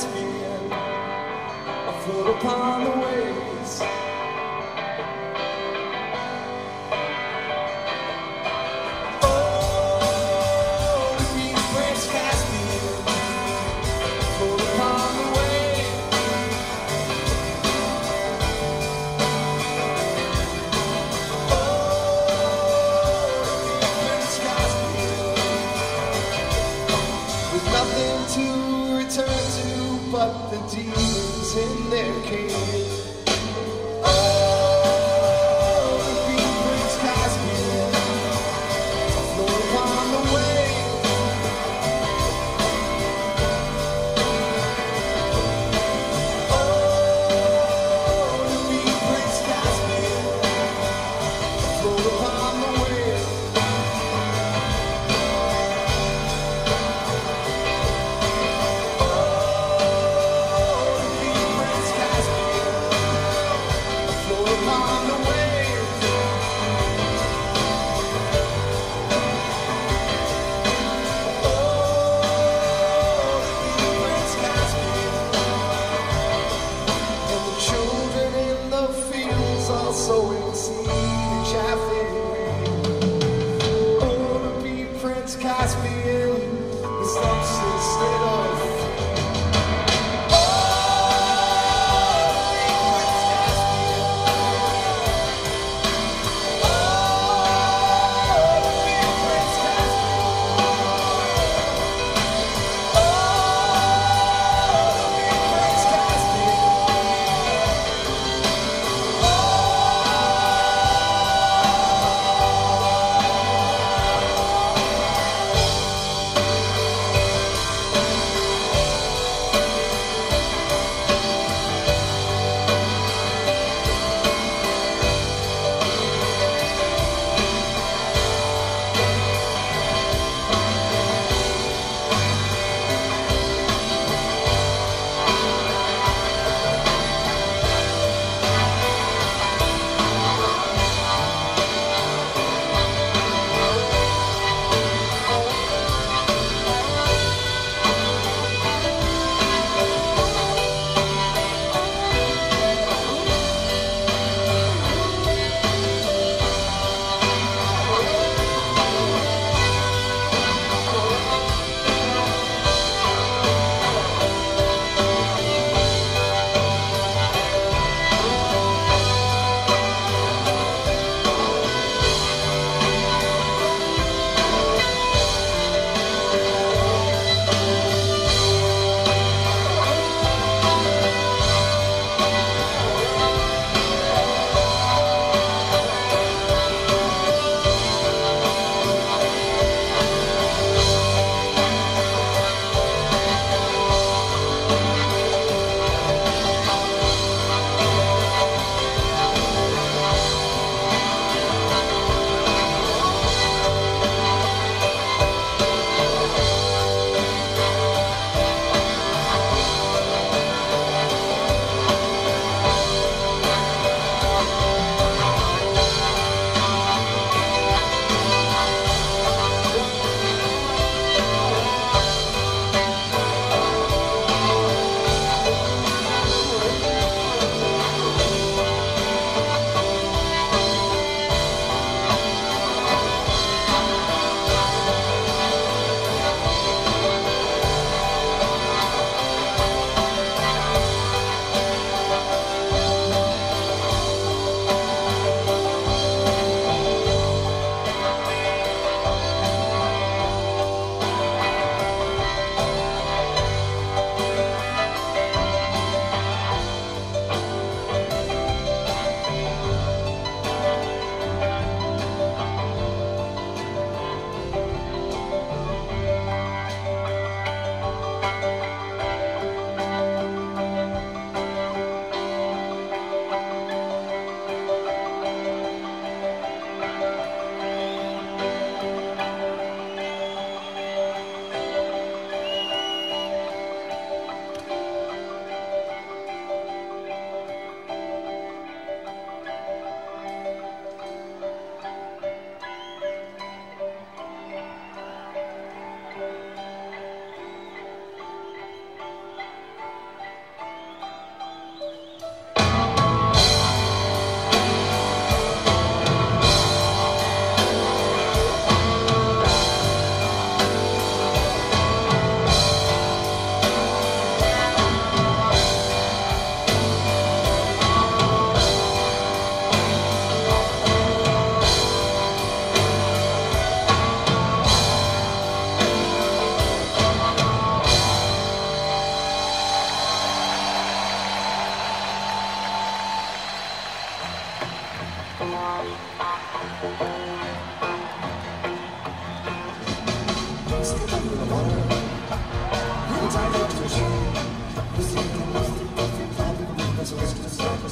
Caspian, afloat upon the waves. In their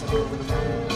Thank you.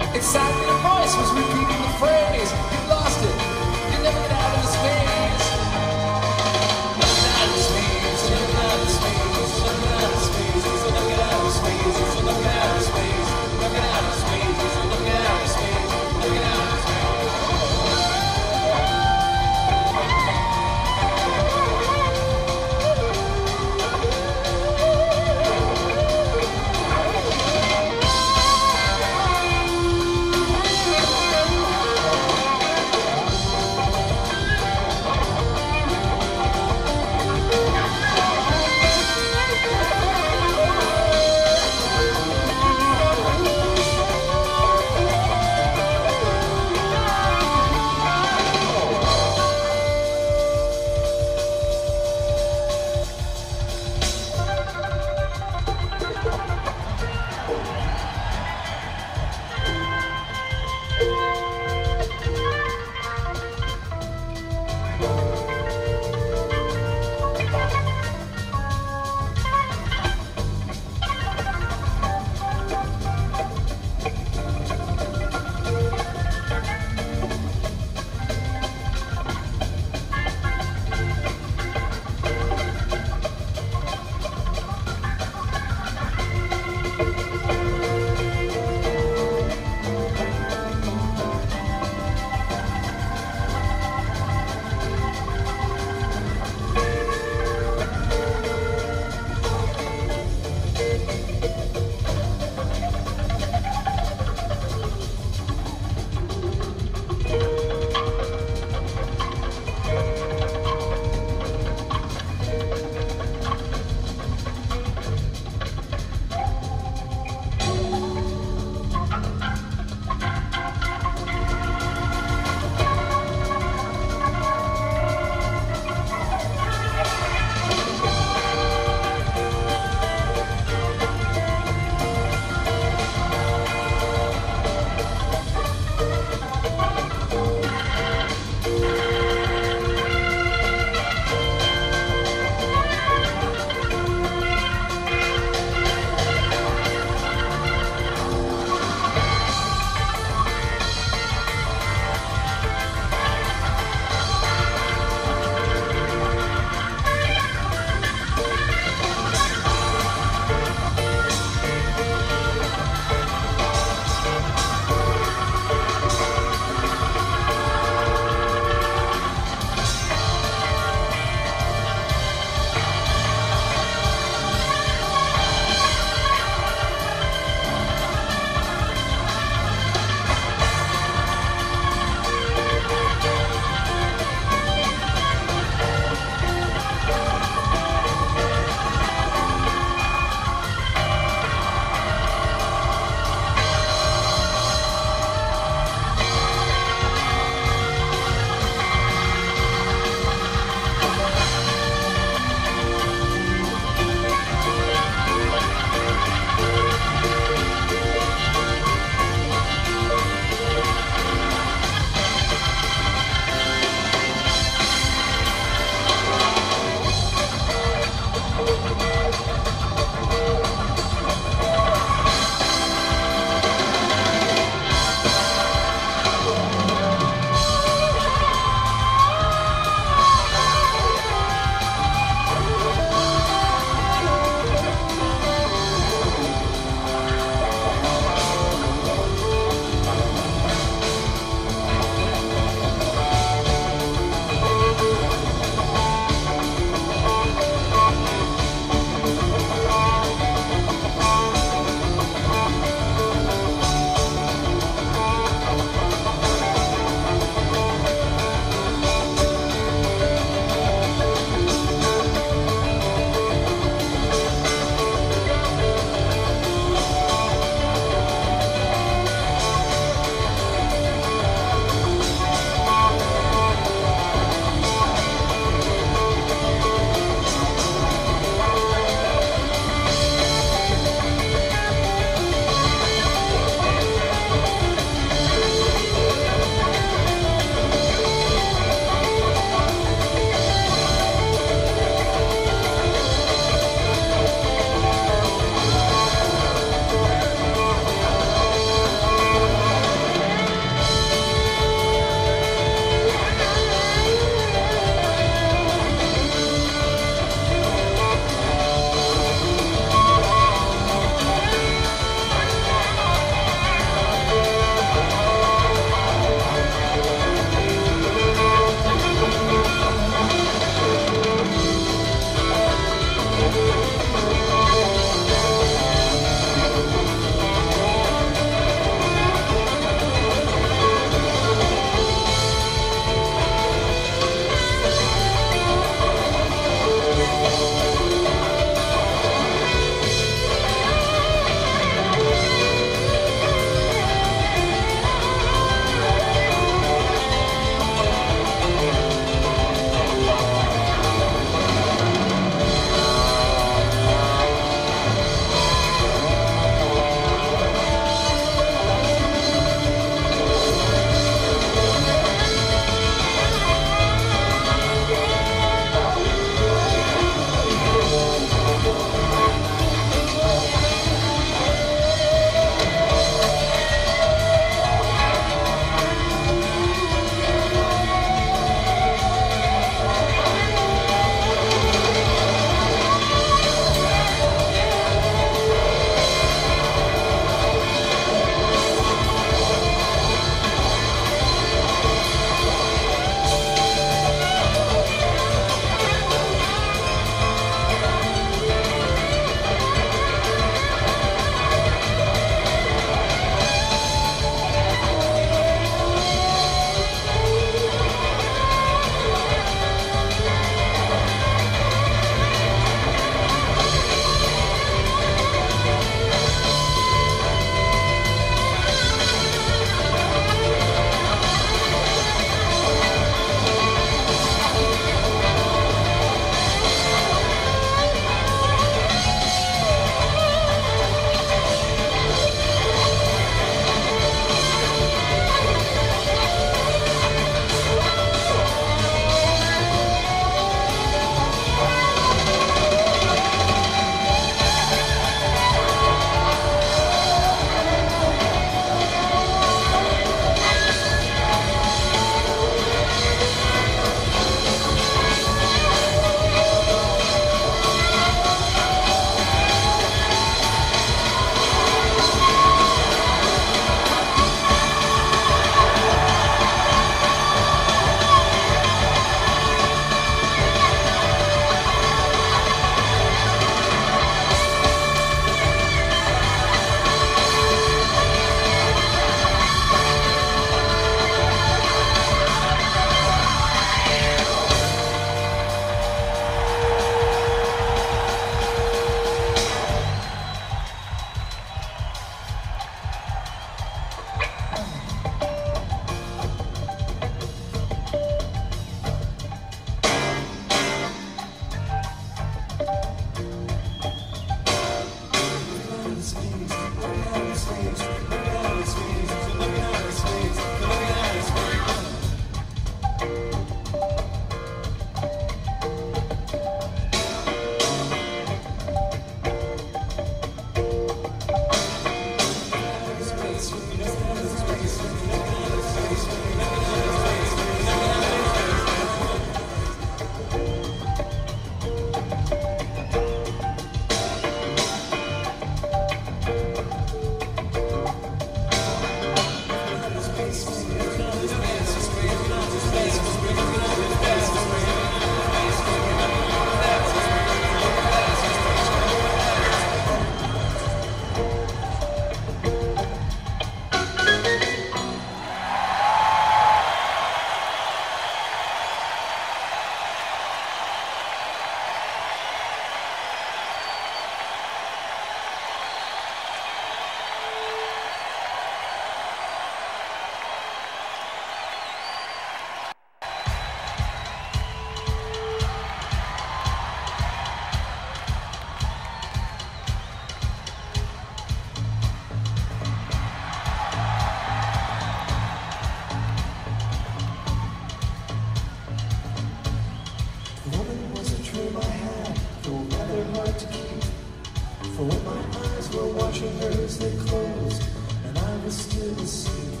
My eyes were watching her as they closed, and I was still asleep.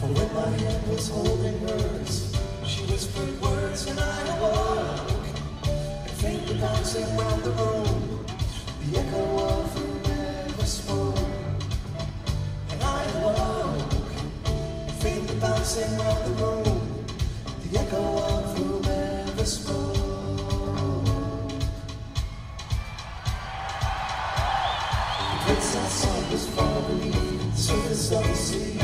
For when my hand was holding hers, she whispered words, and I awoke. And faintly bouncing round the room, the echo of her never spoke. And I awoke, and faintly bouncing round the room, the echo of her of the sea.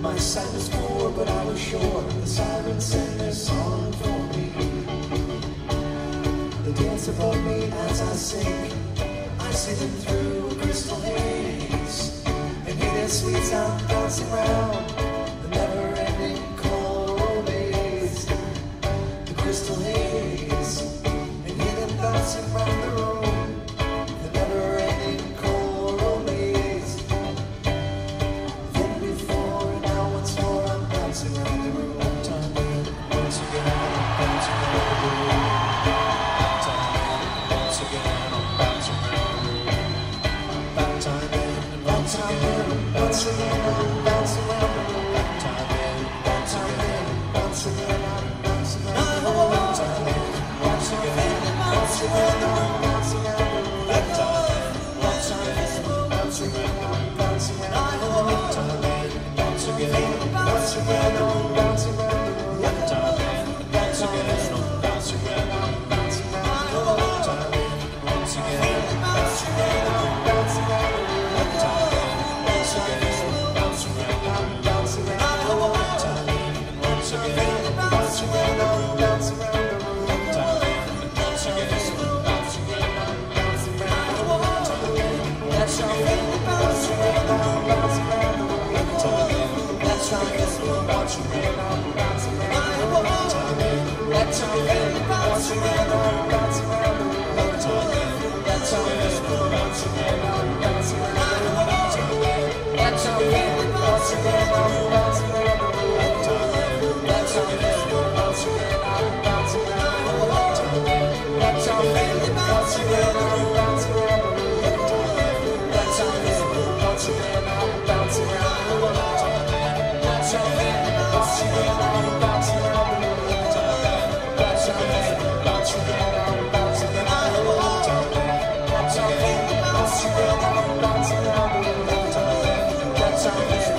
My sight was poor, but I was sure the sirens sang their song for me. They dance above me as I sing. I see them through a crystal haze, and hear their sweet sound bouncing round. Well, no, no. Let's go. That's how it is.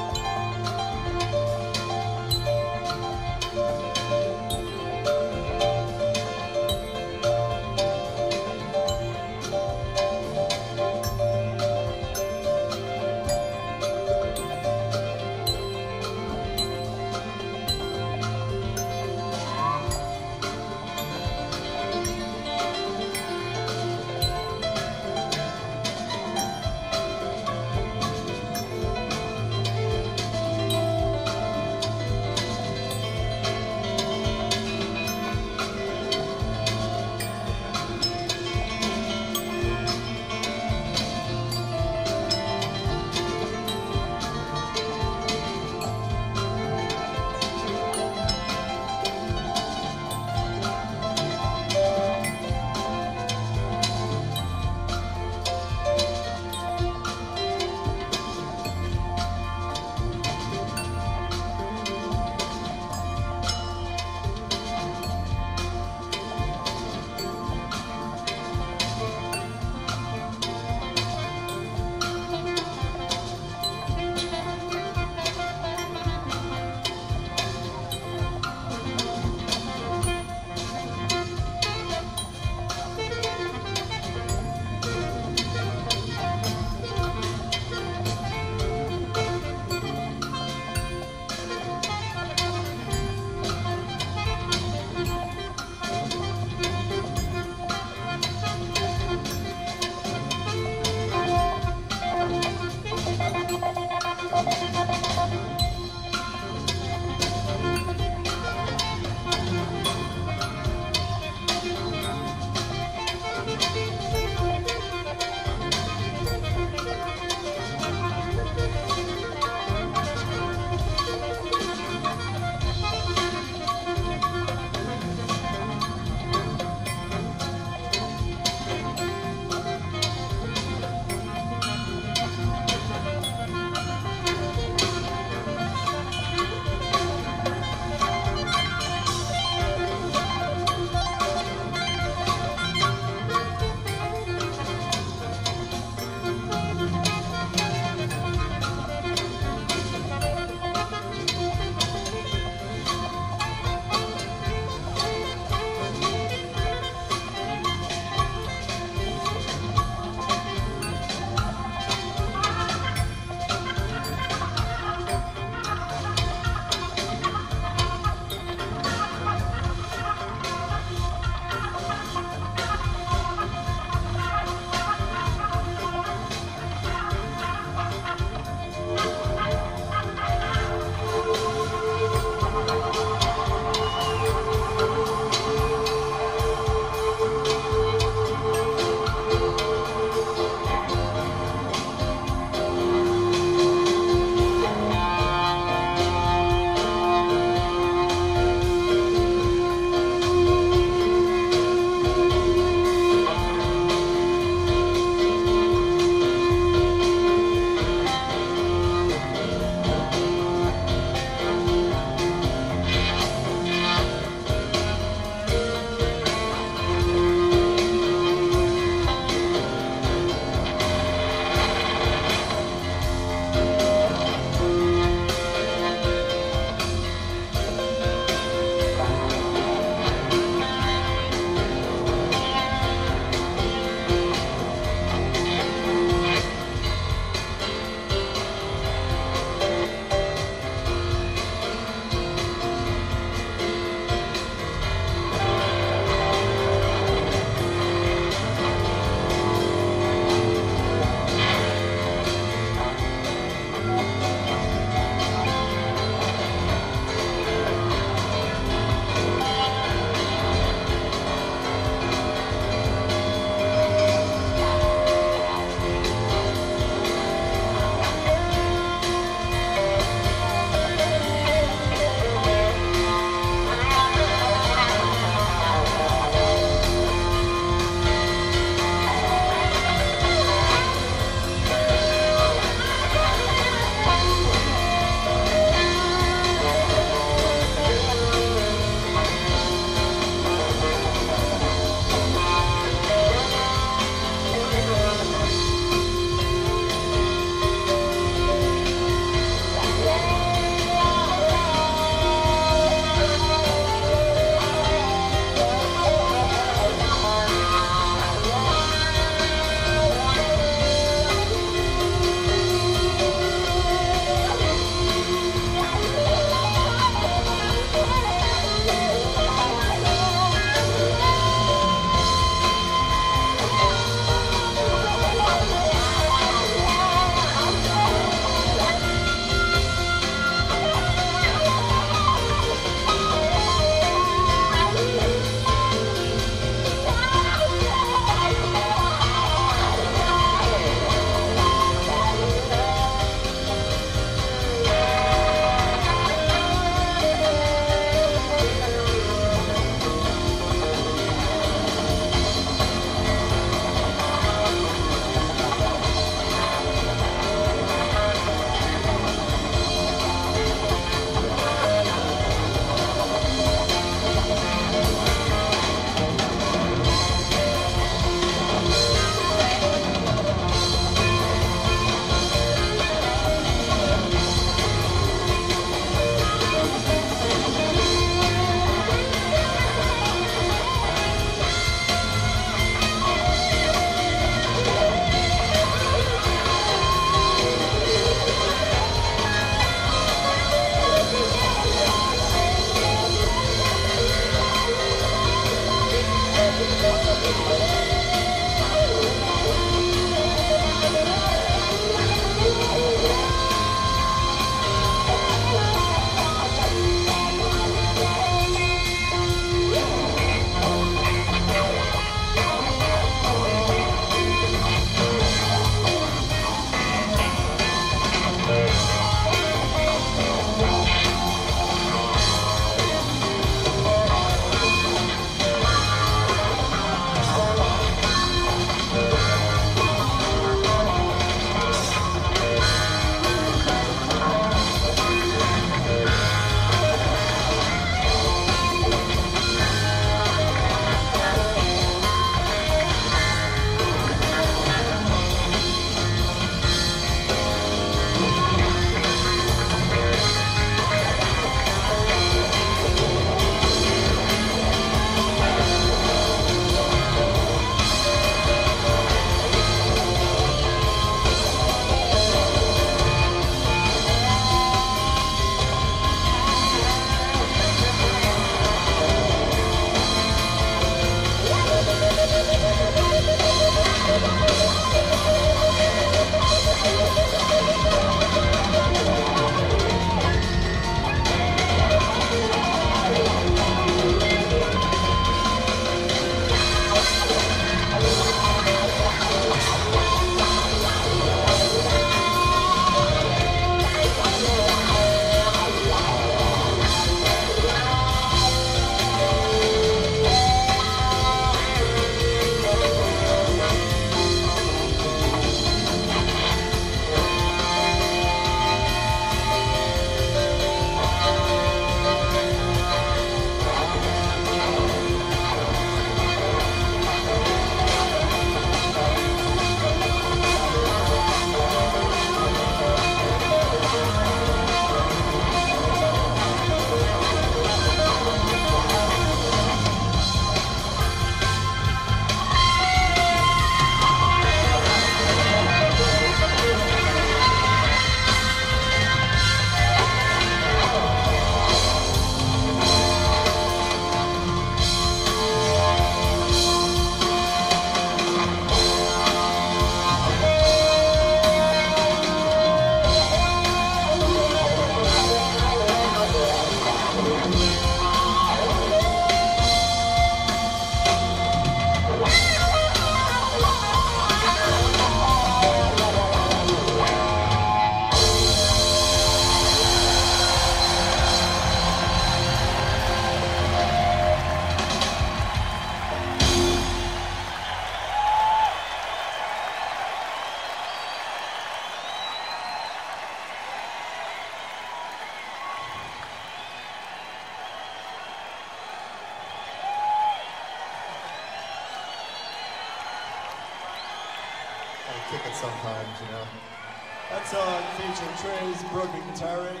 Featuring Trey's broken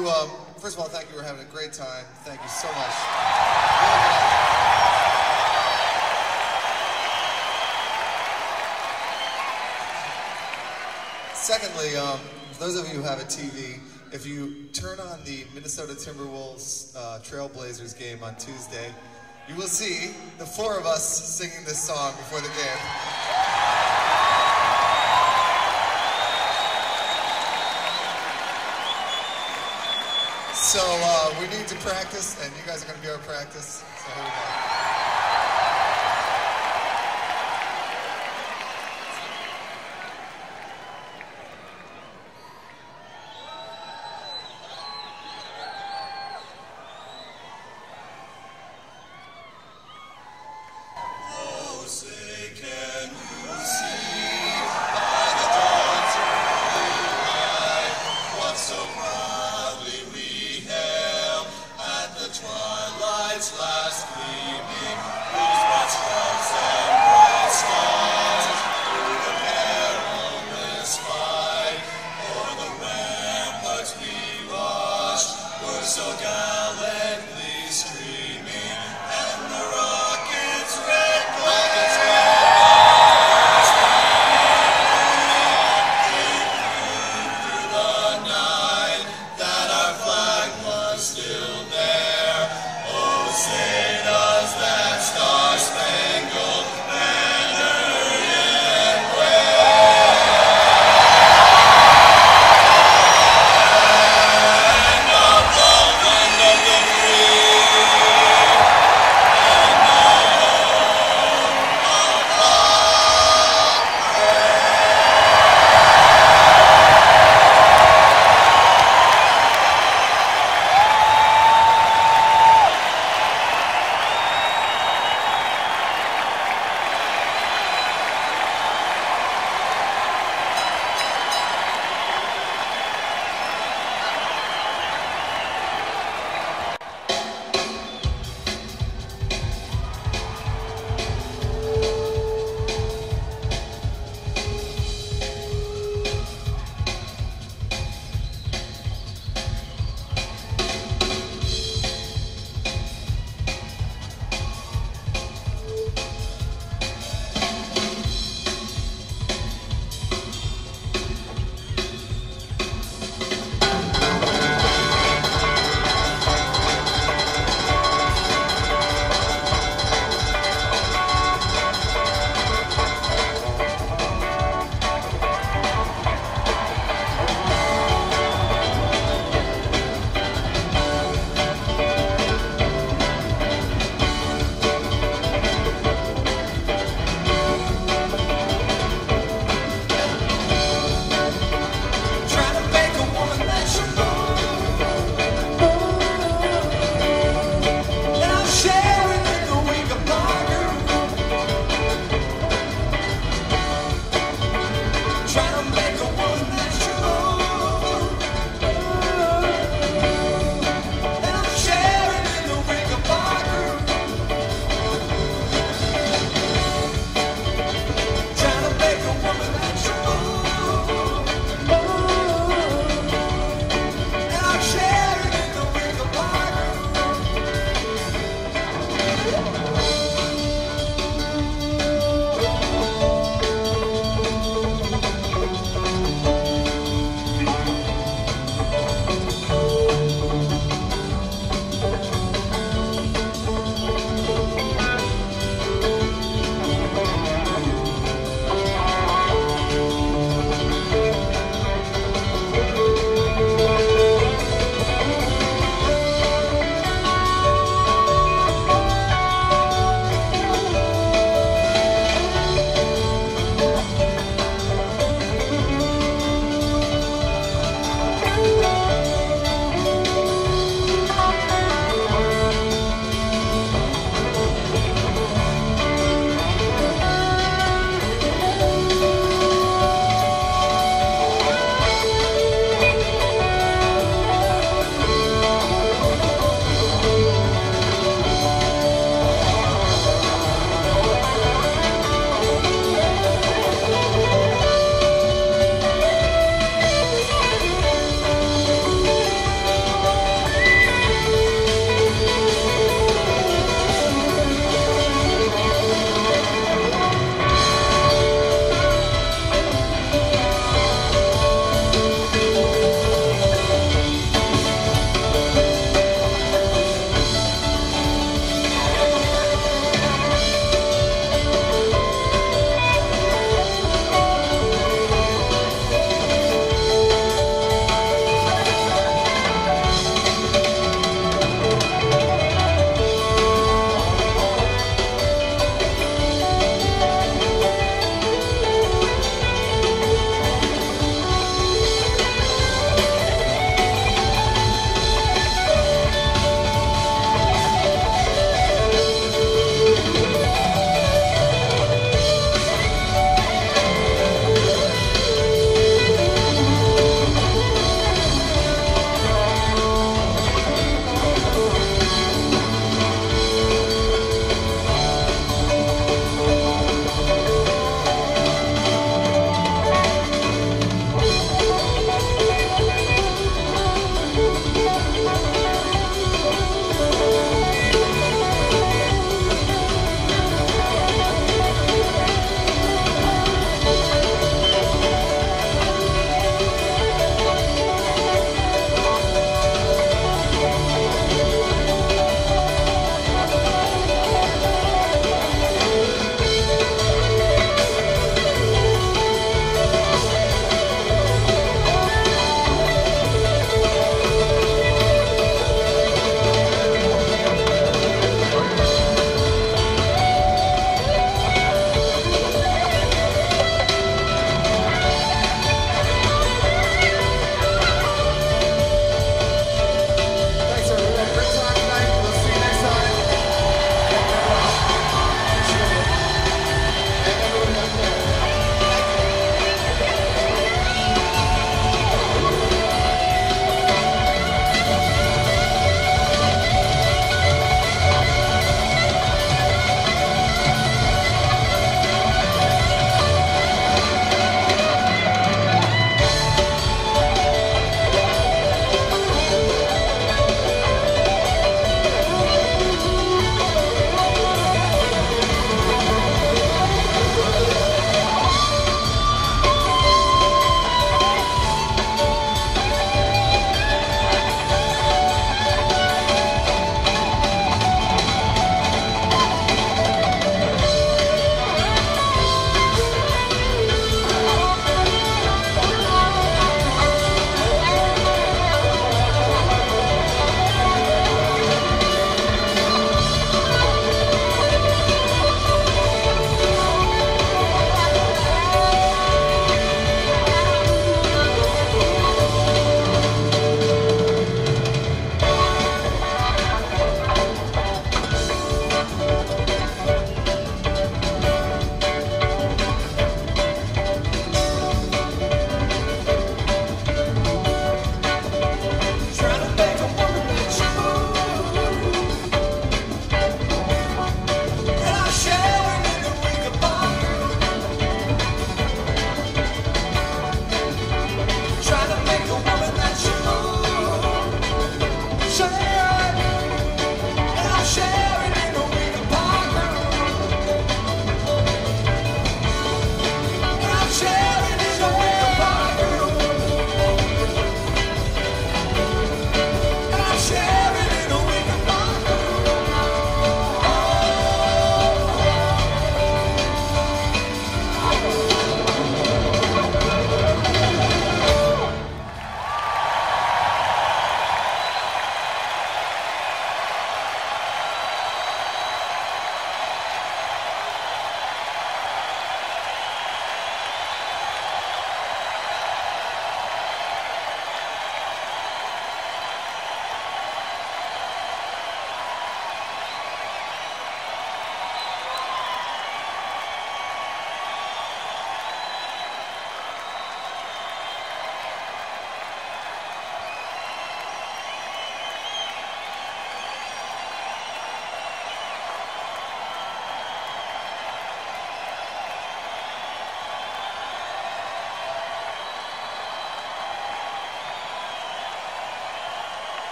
You, um, first of all, thank you. We're having a great time. Thank you so much. Secondly, um, for those of you who have a TV, if you turn on the Minnesota Timberwolves uh, Trailblazers game on Tuesday, you will see the four of us singing this song before the game. Practice, and you guys are going to be our practice.